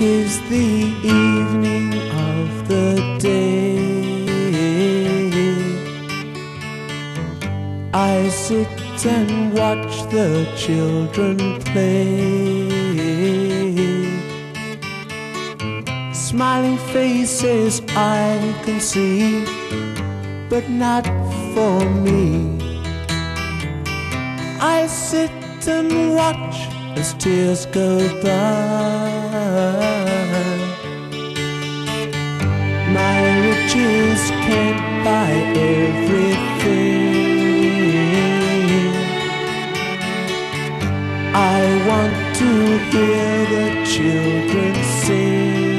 is the evening of the day. I sit and watch the children play. Smiling faces I can see, but not for me. I sit and watch as tears go by. My riches can't buy everything. I want to hear the children sing.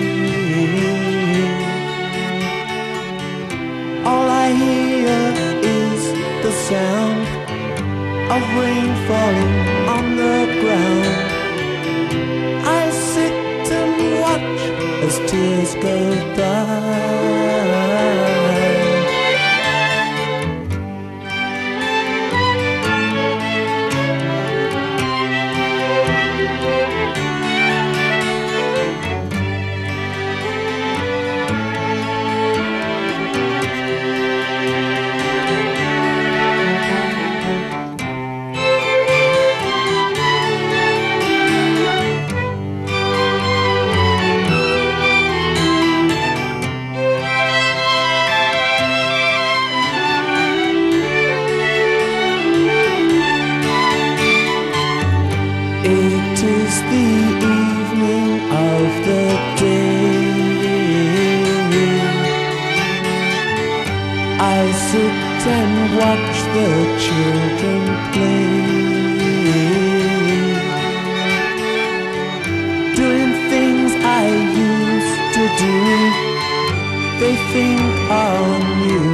All I hear is the sound of rain falling as tears go by. Is the evening of the day. I sit and watch the children play. Doing things I used to do, they think are new.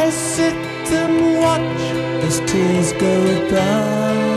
I sit and watch as tears go by.